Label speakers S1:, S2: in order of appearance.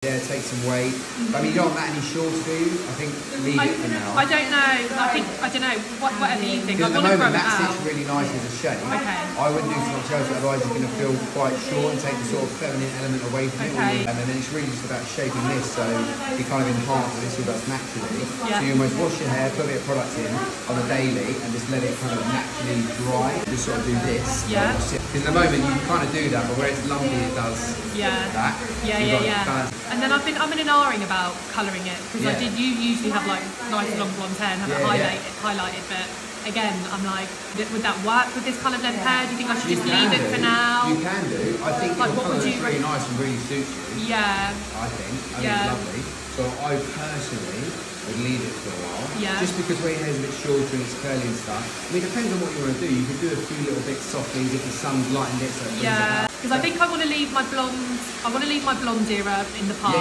S1: Yeah, take some weight. But I mean, you don't want that any shorter, do you? I think leave
S2: I,
S1: it for now.
S2: I don't know. I think I don't know. What, whatever you think. I
S1: at the
S2: want to
S1: moment,
S2: it
S1: that
S2: out.
S1: sits really nice as a shape.
S2: Okay.
S1: I wouldn't do too much else, otherwise you're going to feel quite short and take the sort of feminine element away from it.
S2: Okay.
S1: And then it's really just about shaping this so you kind of enhance this all does naturally.
S2: Yeah.
S1: So you almost wash your hair, put a bit of product in on a daily and just let it kind of naturally dry. Just sort of do this.
S2: Yeah.
S1: Because at the moment you kind of do that, but where it's lumpy it does
S2: Yeah.
S1: that.
S2: Yeah,
S1: You've
S2: yeah, yeah.
S1: Balance.
S2: And then I've been I'm in an R-ing about colouring it because I did. You usually have like nice long blonde hair and have it
S1: Yeah, yeah.
S2: highlighted, highlighted, but again, I'm like, would that work with this coloured length hair? Do you think I should
S1: You
S2: just
S1: can
S2: leave it for now?
S1: You can do. I think
S2: Like, what would you
S1: looks really
S2: rec-
S1: nice and really suits you.
S2: Yeah.
S1: I think. I think
S2: Yeah.
S1: it's lovely. So I personally would leave it for a while.
S2: Yeah.
S1: Just because where your hair's a bit shorter and it's curly and stuff. I mean, it depends on what you want to do. You could do a few little bits softly if the sun's lightened it so it brings it
S2: Yeah,
S1: out.
S2: Because I think I want to leave my blonde. I want to leave my blonde era in the past.